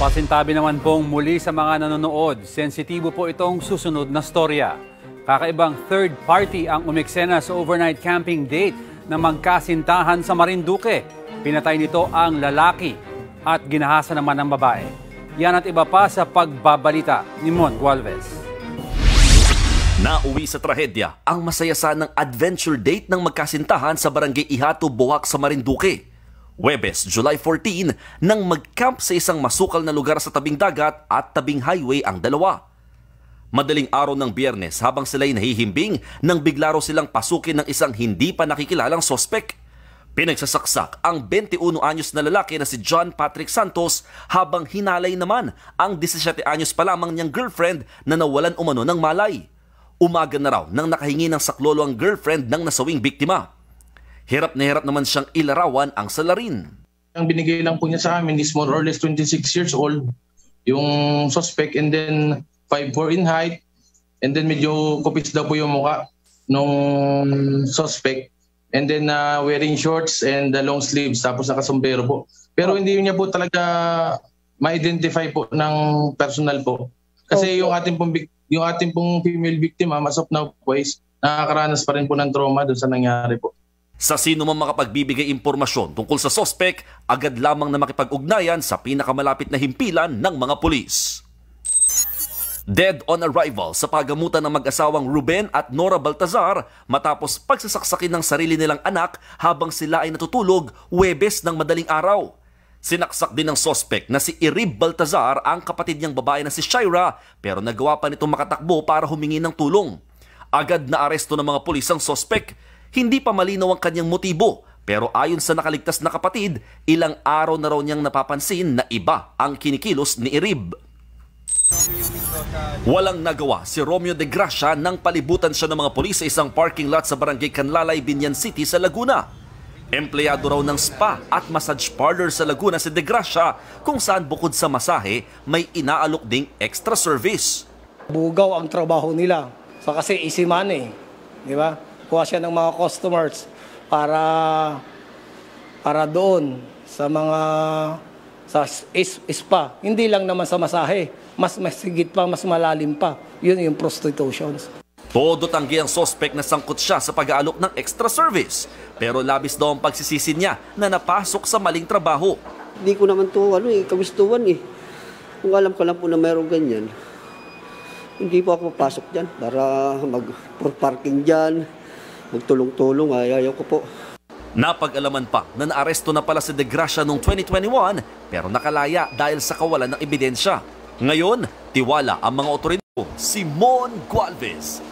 Pasintabi naman pong muli sa mga nanonood, sensitibo po itong susunod na storya. Kakaibang third party ang umeksena sa overnight camping date na magkasintahan sa Marinduque. Pinatay nito ang lalaki at ginahasa naman ng babae. Yan at iba pa sa pagbabalita ni Mon Gualvez. Nauwi sa trahedya ang masayasa ng adventure date ng magkasintahan sa barangay Ihato, Bohak sa Marinduque. Webes, July 14, nang mag-camp sa isang masukal na lugar sa tabing dagat at tabing highway ang dalawa. Madaling araw ng biyernes habang sila'y nahihimbing nang bigla raw silang pasukin ng isang hindi pa nakikilalang sospek. Pinagsasaksak ang 21 anyos na lalaki na si John Patrick Santos habang hinalay naman ang 17 anyos pa lamang niyang girlfriend na nawalan umano ng malay. Umaga na raw nang nakahingi ng saklolo ang girlfriend ng nasawing biktima. Hirap na hirap naman siyang ilarawan ang salarin. Ang binigay lang po niya sa amin is more or less 26 years old. Yung suspect and then 5'4 in height. And then medyo kupits daw po yung mukha nung suspect. And then uh, wearing shorts and uh, long sleeves tapos nakasombrero po. Pero hindi niya po talaga ma-identify po ng personal po. Kasi yung ating pong yung ating pong female victim, as of now po is nakakaranas pa rin po ng trauma doon sa nangyari po. Sa sino man makapagbibigay impormasyon tungkol sa sospek, agad lamang na makipag-ugnayan sa pinakamalapit na himpilan ng mga pulis. Dead on arrival sa pagamutan ng mag-asawang Ruben at Nora Baltazar matapos pagsasaksakin ng sarili nilang anak habang sila ay natutulog Webes ng madaling araw. Sinaksak din ng sospek na si Irib Baltazar ang kapatid niyang babae na si Shira pero nagawa pa nitong makatakbo para humingi ng tulong. Agad na aresto ng mga pulis ang sospek hindi pa malinaw ang kanyang motibo pero ayon sa nakaligtas na kapatid, ilang araw na raw niyang napapansin na iba ang kinikilos ni Irib. Walang nagawa si Romeo de Gracia nang palibutan siya ng mga pulis sa isang parking lot sa barangay Canlalay, Binyan City sa Laguna. Empleyado raw ng spa at massage parlor sa Laguna si de Gracia kung saan bukod sa masahe may inaalok ding extra service. Bugaw ang trabaho nila. So kasi easy money, di ba? Kuha siya ng mga customers para para doon sa mga sa is- spa. Hindi lang naman sa masahe. Mas masigit pa, mas malalim pa. Yun yung prostitutions. Todo tanggi ang sospek na sangkot siya sa pag-aalok ng extra service. Pero labis daw ang pagsisisi niya na napasok sa maling trabaho. Hindi ko naman to ano eh, kagustuhan eh. Kung alam ko lang po na meron ganyan, hindi po ako papasok dyan para mag-parking dyan, magtulong-tulong, ay ayaw ko po. Napag-alaman pa na naaresto na pala si De Gracia noong 2021 pero nakalaya dahil sa kawalan ng ebidensya. Ngayon, tiwala ang mga otoridad. Simon Gualvez,